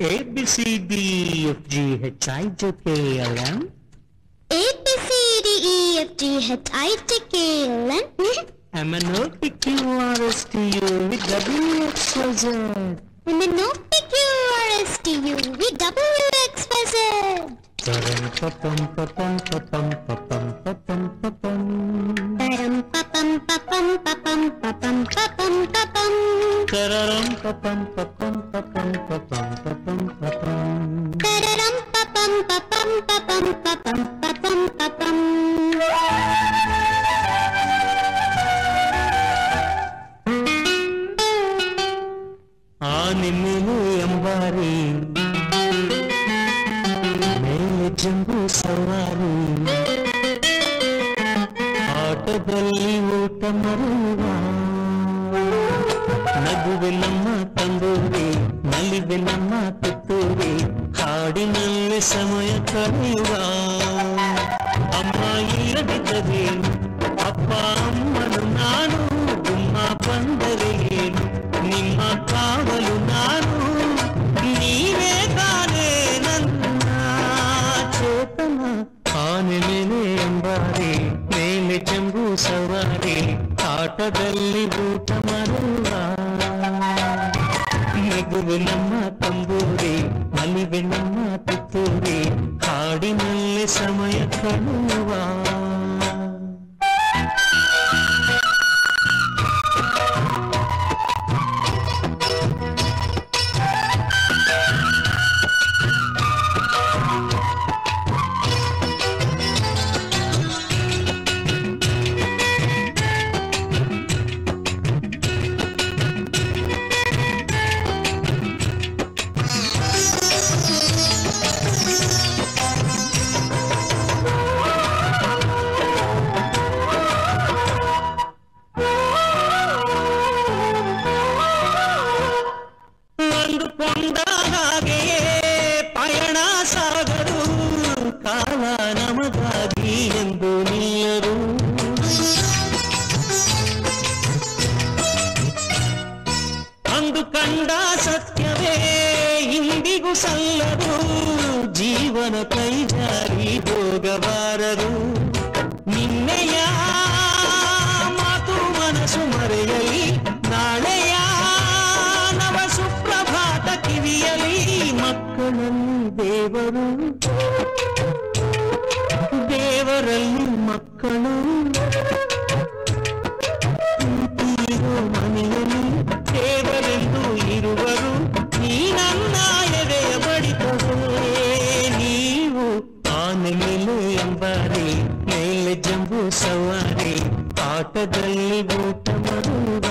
A B C D F G H I J K L M A B C D E F G H I J K L M mm-hmm. M N O P Q R S T U V W X Y Z. M N O P Q R S T U V W X Y Z. Pam pa pam pa pam pam pam ಆ ನಿನ್ನೆಲೆ ಎಂಬಾರಿ ಮೇಲೆ ಜಂಬೂ ಸವಾರಿ ಆಟದಲ್ಲಿ ಊಟ ಮರುವ ನಗುವೆ ನಮ್ಮ ತಂದೂರಿ ನಲಿವೆ ನಮ್ಮ ತುತ್ತೂರಿ ಹಾಡಿನಲ್ಲಿ ಸಮಯ ಕಳೆಯುವ ಅಮ್ಮ ಇಲ್ಲದಿದ್ದದೇನು ಅಪ್ಪ ಅಮ್ಮನು ನಾನು ಗುಮ್ಮ ಬಂದರೆ ಆಟದಲ್ಲಿ ಊಟ ಮಾಡುವ ನಗುವು ನಮ್ಮ ತಂಬೂರಿ ನಲಿವೆ ನಮ್ಮ ತುತ್ತೂರಿ ಹಾಡಿನಲ್ಲಿ ಸಮಯ ಕಳುವ ನಮಗಾಗಿ ಎಂದು ನಿಲ್ಲರು ಅಂದು ಕಂಡ ಸತ್ಯವೇ ಇಂದಿಗೂ ಸಲ್ಲರು ಜೀವನ ಕೈ ಜಾರಿ ಹೋಗಬಾರರು ನಿನ್ನೆಯ ಮಾತು ಮನಸು ಮರೆಯಲಿ, ನಾಳೆಯ ನವ ಸುಪ್ರಭಾತ ಕಿವಿಯಲಿ ಮಕ್ಕಳಲ್ಲಿ ದೇವರು. ದೇವರಲ್ಲಿ ಮಕ್ಕಳು. ಪ್ರೀತಿಯಿರೋ ಮನೆಯಲ್ಲಿ ದೇವರೆಂದು ಇರುವರು. ನೀ ನನ್ನ ಎದೆಯ ಬಡಿತವೇ ನೀವು ಆನೆ ಮೇಲೆ ಎಂಬಾರಿ ಮೇಲೆ ಜಂಬು ಸವಾರಿ, ಆಟದಲ್ಲಿ ಊಟ ಮಾಡುವ.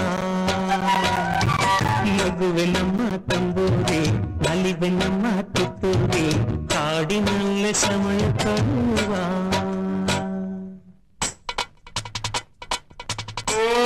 ಮಗುವೆ ನಮ್ಮ ತಂಬೂರಿ ಅಲಿವೆ ನಮ್ಮ ತುತ್ತೂರಿ ಕಾಡಿನಲ್ಲೇ ಸಮಯ ಕಳುವ Oh!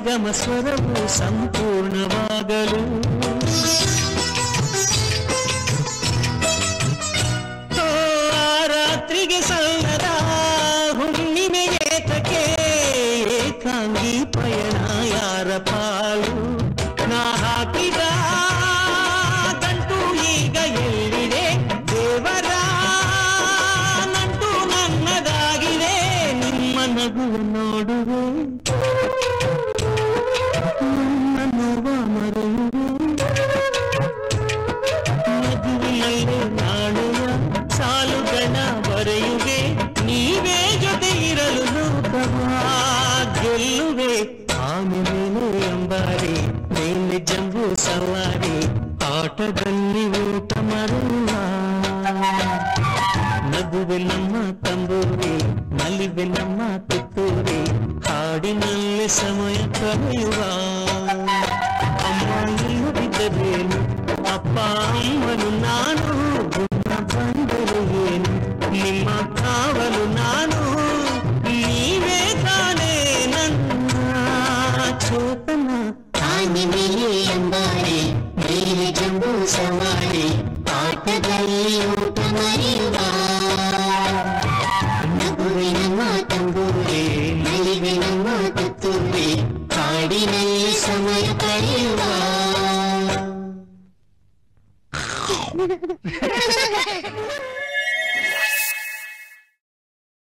ಸರಿಗಮ ಸ್ವರವು ಸಂಪೂರ್ಣವಾಗಲು. ರಾತ್ರಿಗೆ ಸಲ್ಲದ ಹುಣ್ಣಿಮೆ ಏತಕ್ಕೆ ಏಕಾಂಗಿ ಪಯಣ ಯಾರ ಪಾಲು? ನಾ ಹಾಕಿದ ಗಂಟು ಈಗ ಎಲ್ಲಿದೆ? ದೇವರ ನಂಟು ನನ್ನದಾಗಿದೆ. ನಿಮ್ಮ ನಗು ನೋಡುವೆ. ಹಾಡಿನಲ್ಲಿ ಸಮಯ ಕಳೆಯುವ ಅಮ್ಮ ಇಲ್ಲದಿದ್ದರೇನು ಅಪ್ಪ ಅಮ್ಮನು ನಾನು ಗುಣ ಬಂದರು ಏನು ನಿಮ್ಮ ಕಾವಲು ನಾನು ನೀವೇ ತಾನೇ ನನ್ನ ಚೋತನ ಆನೆ ಮೇಲೆ ಅಂಬಾರಿ ಮೇಲೆ ಜಂಬೂ ಸವಾರಿ समय करेगा